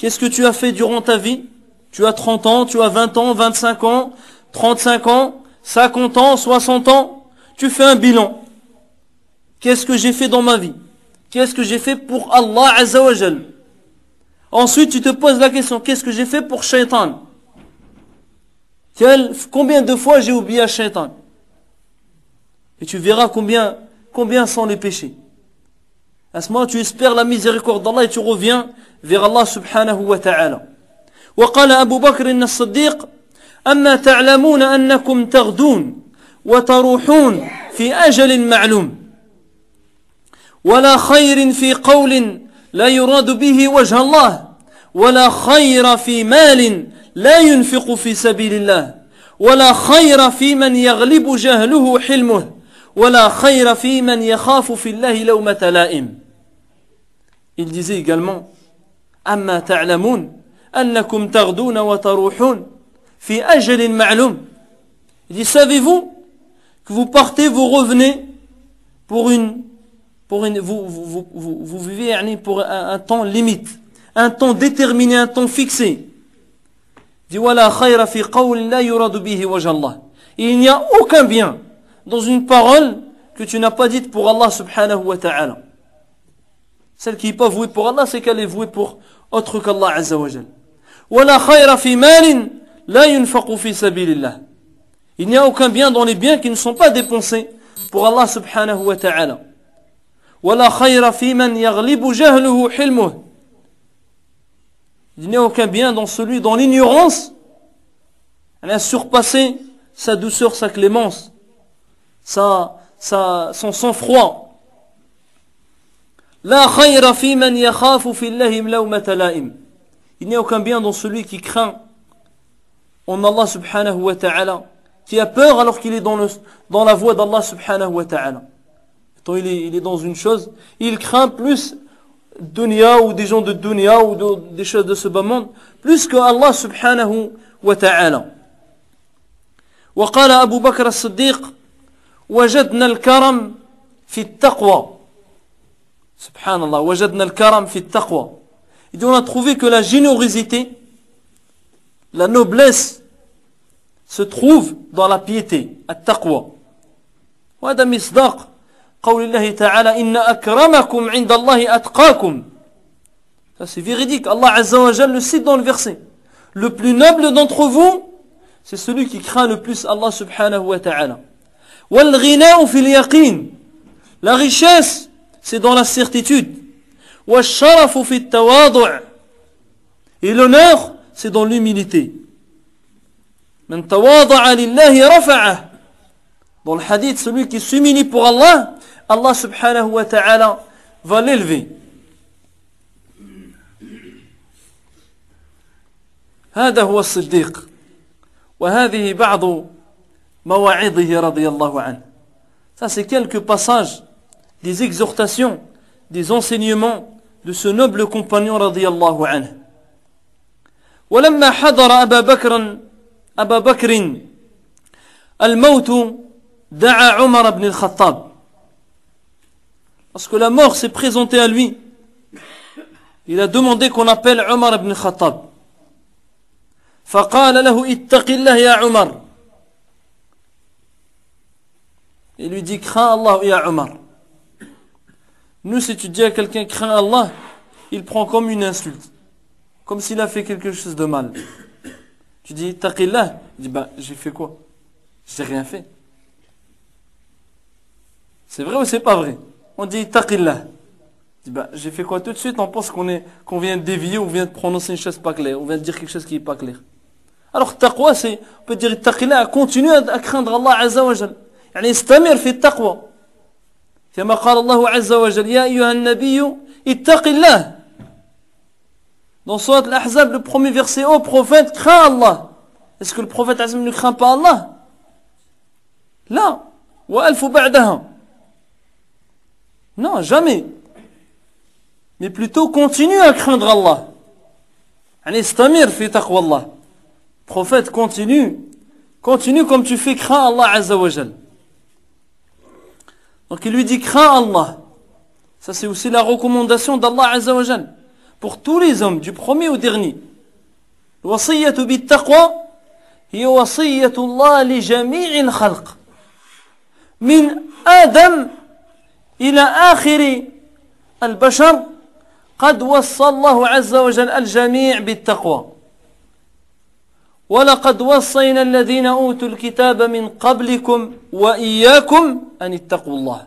Qu'est-ce que tu as fait durant ta vie? Tu as 30 ans, tu as 20 ans, 25 ans, 35 ans, 50 ans, 60 ans. Tu fais un bilan. Qu'est-ce que j'ai fait dans ma vie? Qu'est-ce que j'ai fait pour Allah Azzawajal Ensuite, tu te poses la question, qu'est-ce que j'ai fait pour Shaitan? Combien de fois j'ai oublié Shaitan? Et tu verras combien, combien sont les péchés. À ce moment, tu espères la miséricorde d'Allah et tu reviens vers Allah subhanahu wa ta'ala. وقال أبو بكر الصديق أما تعلمون أنكم تغدون وتروحون في أجل معلوم ولا خير في قول لا يراد به وجه الله ولا خير في مال لا ينفق في سبيل الله ولا خير في من يغلب جهله حلمه Il disait également أما تعلمون أنكم تغدون وتروحون في أجل معلوم Il dit savez-vous que vous partez, vous revenez pour une pour une vous vous, vous, vous vivez pour un, un temps limite, un temps déterminé, un temps fixé. Il dit ولا خير في قول لا يراد به وجه الله. Il n'y a aucun bien dans une parole que tu n'as pas dite pour Allah subhanahu wa ta'ala. Celle qui n'est pas vouée pour Allah, c'est qu'elle est vouée pour autre qu'Allah Azza wa Il n'y a aucun bien dans les biens qui ne sont pas dépensés pour Allah subhanahu wa ta'ala. Il n'y a aucun bien dans celui dont l'ignorance elle a surpassé sa douceur, sa clémence, sa, sa, son sang-froid. La khayra fi man yakhafu fillahi mlawmata la'im. Il n'y a aucun bien dans celui qui craint en Allah subhanahu wa ta'ala, qui a peur alors qu'il est dans, le, dans la voie d'Allah subhanahu wa ta'ala. Il est, il est dans une chose, il craint plus dunya ou des gens de dunya ou de, des choses de ce bas monde, plus que Allah subhanahu wa ta'ala. وقال أبو بكر الصديق وجدنا الكرم في التقوى سبحان الله وجدنا الكرم في التقوى Et on a trouvé que la générosité, la noblesse, se trouve dans la piété, التقوى. وهذا مصداق قول الله تعالى إن أكرمكم عند الله أتقاكم. Ça c'est véridique. Allah Azza wa Jal le cite dans le verset. Le plus noble d'entre vous, c'est celui qui craint le plus Allah subhanahu wa ta'ala. والغناء في اليقين La richesse, c'est dans la certitude. والشرف في التواضع Et l'honneur, c'est dans l'humilité. Dans le hadith, celui qui s'humilie pour Allah, Allah subhanahu wa ta'ala va l'élever. هذا هو الصديق وهذه بعض مواعظه رضي الله عنه Ça, c'est quelques passages, des exhortations, des enseignements de ce noble compagnon رضي الله عنه. ولما حضر أبا بكر أبا بكر الموت دعا عمر بن الخطاب Parce que la mort s'est présentée à lui. Il a demandé qu'on appelle Omar ibn Khattab. فقال له اتق الله يا عمر Il lui dit crains Allah ya Omar. nous, si tu dis à quelqu'un craint Allah, il prend comme une insulte. Comme s'il a fait quelque chose de mal. Tu dis taqillah. Il dit bah j'ai fait quoi? J'ai rien fait. C'est vrai ou c'est pas vrai? On dit taqillah. Il dit bah j'ai fait quoi Tout de suite? On pense qu'on est qu'on vient de dévier ou vient de prononcer une chose pas claire, on vient de dire quelque chose qui est pas clair. Alors taqwa c'est on peut dire taqillah, continue à, craindre Allah Azza wa Jalla. Yani istamir fi taqwa. كما قال الله عز وجل يا أيها النبي اتق الله Dans Surat al-Ahzab, le premier verset, ô oh, prophète, crains Allah. Est-ce que le prophète Azim ne craint pas Allah Là. وألف بعدها. Non, jamais. Mais plutôt continue à craindre Allah. يعني استمر في تقوى الله. Prophète, continue. Continue comme tu fais crains Allah Azza wa Jal. Donc il lui dit crains Allah. Ça c'est aussi la recommandation d'Allah Azza wa Jal. pour tous les hommes, du premier au dernier. الوصية بالتقوى هي وصية الله لجميع الخلق من آدم إلى آخر البشر قد وصى الله عز وجل الجميع بالتقوى ولقد وصينا الذين أوتوا الكتاب من قبلكم وإياكم أن اتقوا الله.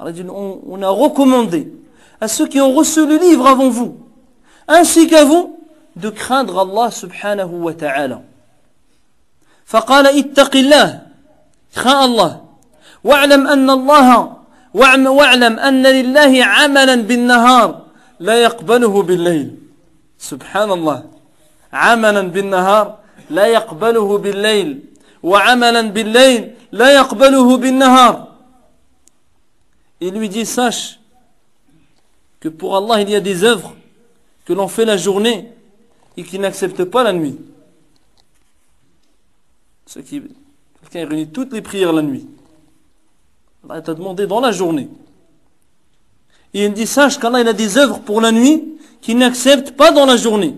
on a recommandé à ceux qui ont reçu le livre avant vous, ainsi qu'à vous, de craindre Allah subhanahu wa ta'ala. فقال اتق الله crains الله واعلم أن الله واعلم أن لله عملا بالنهار لا يقبله بالليل. سبحان الله. عملا بالنهار لا يقبله بالليل وعملا بالليل لا يقبله بالنهار Il lui dit, sache que pour Allah il y a des œuvres que l'on fait la journée et qui n'acceptent pas la nuit. Ce qui, quelqu'un réunit toutes les prières la nuit. Allah t'a demandé dans la journée. Et il dit, sache qu'Allah il a des œuvres pour la nuit qui n'acceptent pas dans la journée.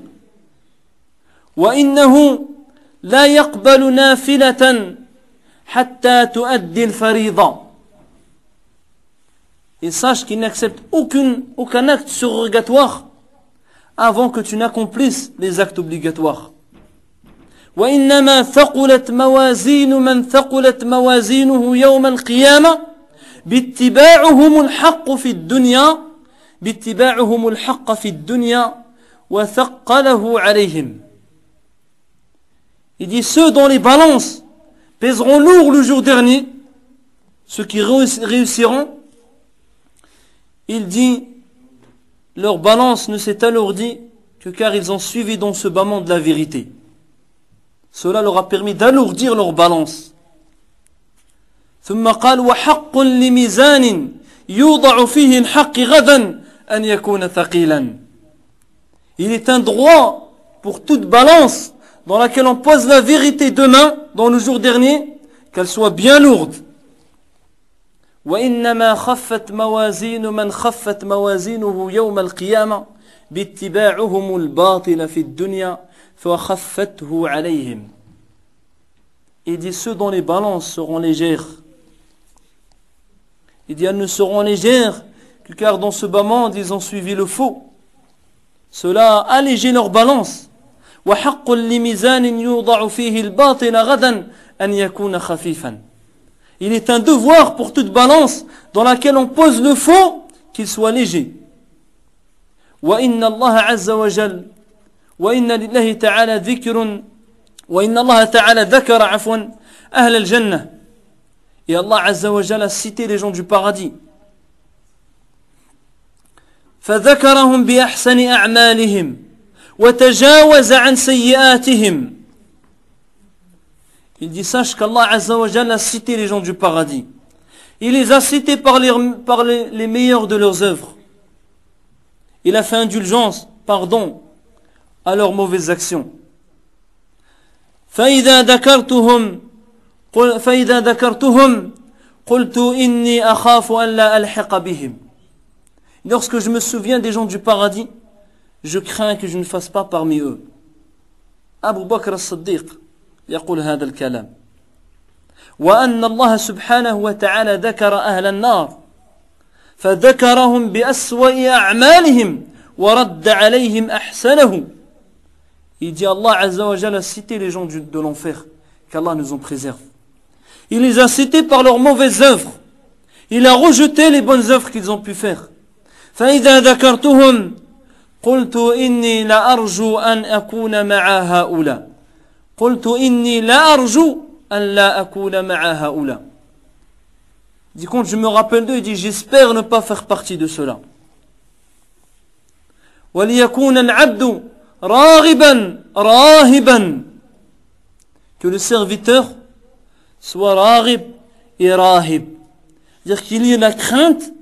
وإنه لا يقبل نافلة حتى تؤدي الفريضة et sache qu'il n'accepte aucun acte surrogatoire avant que tu n'accomplisses les actes obligatoires. وإنما ثقلت موازين من ثقلت موازينه يوم القيامة باتباعهم الحق في الدنيا باتباعهم الحق في الدنيا وثقله عليهم Il dit ceux dont les balances pèseront lourd le jour dernier, ceux qui réussiront, Il dit, leur balance ne s'est alourdie que car ils ont suivi dans ce bâment de la vérité. Cela leur a permis d'alourdir leur balance. ثم قال وحق لميزان يوضع فيه الحق غدا أن يكون ثقيلا Il est un droit pour toute balance dans laquelle on pose la vérité demain, dans le jour dernier, qu'elle soit bien lourde. وإنما خفت موازين من خفت موازينه يوم القيامة باتباعهم الباطل في الدنيا فخفته عليهم Il dit ceux dont les balances seront légères. Il dit elles ne seront légères que car dans ce bas monde ils ont suivi le faux. Cela a allégé leur balance. وحق لميزان يوضع فيه الباطل غدا أن يكون خفيفا. Il est un devoir pour toute balance dans laquelle on pose le faux qu'il soit léger. وإن الله عز وجل. وإن لله تعالى ذكر. وإن الله تعالى ذكر عفوا أهل الجنة. Et Allah wa Jalla a cité les gens du paradis. فذكرهم بأحسن أعمالهم. وتجاوز عن سيئاتهم Il dit sache qu'Allah Azza wa Jalla a cité les gens du paradis. Il les a cités par les, par les, les meilleurs de leurs œuvres. Il a fait indulgence, pardon, à leurs mauvaises actions. فإذا ذكرتهم قل فإذا ذكرتهم قلت إني أخاف أن لا ألحق بهم Lorsque je me souviens des gens du paradis, je crains que je ne fasse pas parmi eux. أبو بكر الصديق يقول هذا الكلام وأن الله سبحانه وتعالى ذكر أهل النار فذكرهم بأسوأ أعمالهم ورد عليهم أحسنه Il dit Allah Azza wa Jalla a cité les gens de l'enfer, qu'Allah nous en préserve. Il les a cités par leurs mauvaises œuvres. Il a rejeté les bonnes œuvres qu'ils ont pu faire. فإذا ذكرتهم قلت إني لأرجو أن أكون مع هؤلاء قلت إني لا أرجو أن لا أكون مع هؤلاء dit quand je me rappelle d'eux, il dit j'espère ne pas faire partie de cela. وليكون العبد راغبا راهبا que le serviteur soit raghib et rahib. C'est-à-dire qu'il y ait la crainte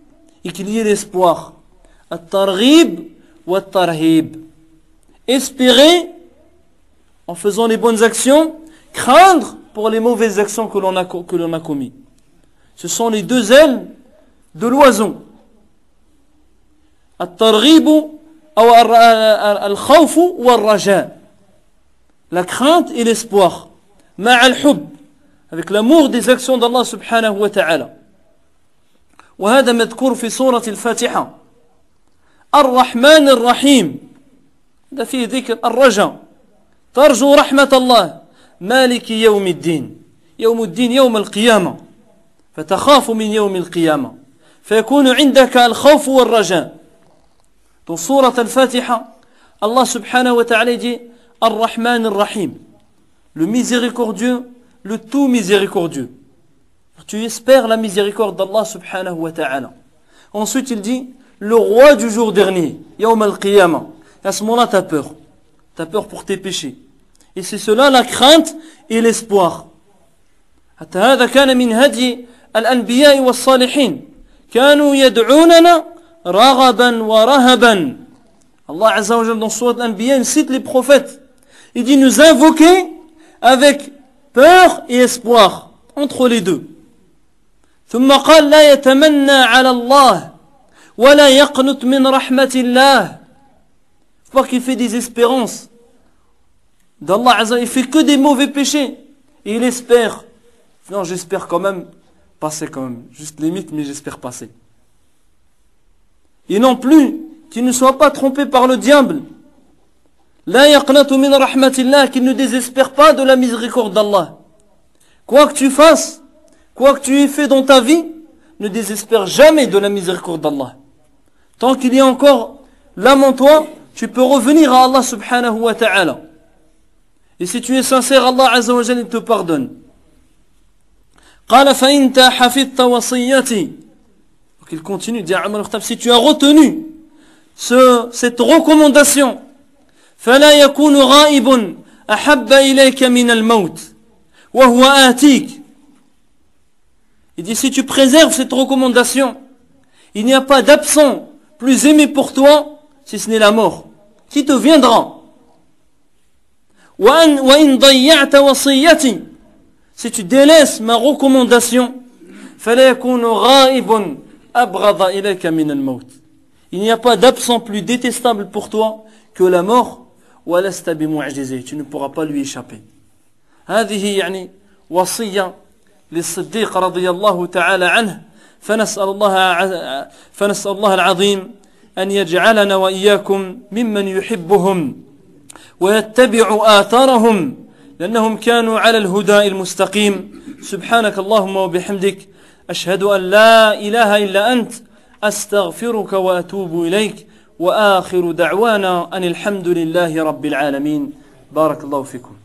et qu'il y ait l'espoir. Tarhib. Espérer en faisant les bonnes actions, craindre pour les mauvaises actions que l'on a, que l'on a commis. Ce sont les deux ailes de l'oiseau. At-targhib أو الخوف والرجاء la crainte et l'espoir مع الحب avec l'amour des actions d'Allah سبحانه وتعالى وهذا مذكور في سورة الفاتحة الرحمن الرحيم. هذا فيه ذكر الرجاء. ترجو رحمة الله. مالك يوم الدين. يوم الدين يوم القيامة. فتخاف من يوم القيامة. فيكون عندك الخوف والرجاء. سورة الفاتحة. الله سبحانه وتعالى يجي الرحمن الرحيم. Le miséricordieux le tout miséricordieux. Tu espères la miséricorde d'Allah subhanahu wa ta'ala. Ensuite il dit le roi du jour dernier, Yawm al-Qiyamah. À ce moment-là, tu as peur. Tu as peur pour tes péchés. Et c'est cela la crainte et l'espoir. حتى هذا كان من هدي الأنبياء والصالحين كانوا يدعوننا raghaban wa rahaban. Allah Azza wa dans Surat Al-Anbiya, il cite les prophètes. Il dit nous invoquer avec peur et espoir entre les deux. ثم قال لا يتمنى على الله Wala yaqnut qu'il fait des espérances d'Allah Azza. Il fait que des mauvais péchés. Et il espère. Non, j'espère quand même passer quand même. Juste limite, mais j'espère passer. Et non plus qu'il ne soit pas trompé par le diable. La yaqnatu min rahmatillah, qu'il ne désespère pas de la miséricorde d'Allah. Quoi que tu fasses, quoi que tu aies fait dans ta vie, ne désespère jamais de la miséricorde d'Allah. Tant qu'il y a encore l'âme en toi, tu peux revenir à Allah subhanahu wa ta'ala. Et si tu es sincère, Allah azza wa jalla te pardonne. قال فإن حفظت وصيتي il continue, dit Omar si tu as retenu ce, cette recommandation, فلا يكون غائب أحب إليك من الموت وهو آتيك Il dit si tu préserves cette recommandation, il n'y a pas d'absent plus aimé pour toi si ce n'est la mort, qui te viendra. وإن, وإن ضيعت وصيتي si tu délaisses ma recommandation, فلا يكون غائب il n'y a pas d'absent plus détestable pour toi que la mort tu ne pourras pas lui échapper هذه يعني وصية للصديق رضي الله تعالى عنه فنسأل الله فنسأل الله العظيم أن يجعلنا وإياكم ممن يحبهم ويتبع آثارهم لأنهم كانوا على الهدى المستقيم. سبحانك اللهم وبحمدك أشهد أن لا إله إلا أنت أستغفرك وأتوب إليك وآخر دعوانا أن الحمد لله رب العالمين. بارك الله فيكم.